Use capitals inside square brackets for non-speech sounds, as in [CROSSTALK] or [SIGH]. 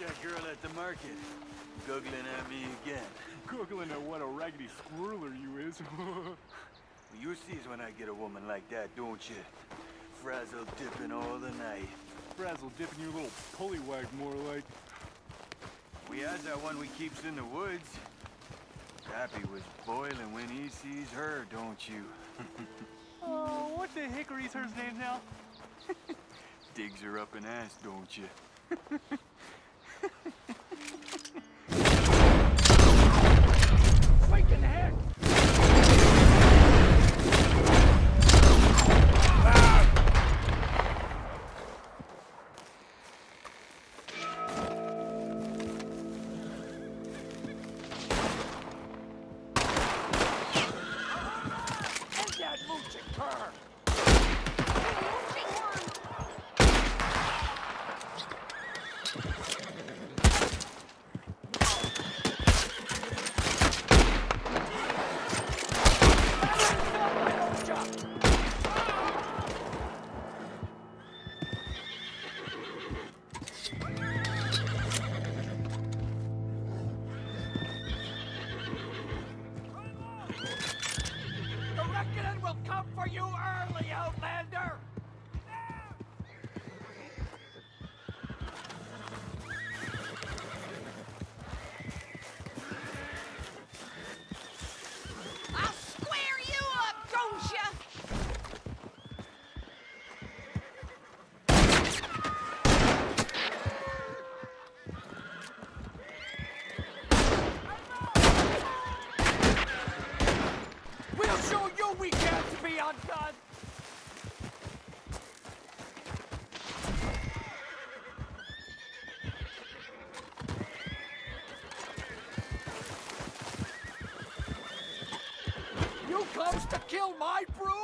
that girl at the market? Googling at me again. Googling at what a raggedy squirreler you is. [LAUGHS] You sees when I get a woman like that, don't you? Frazzle dipping all the night. Frazzle dipping your little pullywag more like. We had that one we keeps in the woods. Happy was boiling when he sees her, don't you? [LAUGHS] Oh, what the hickory's her name now? [LAUGHS] Digs her up an ass, don't you? That for you early, Outlander! I'll square you up, don't ya? We'll show you we can't be undone! You comes to kill my brood?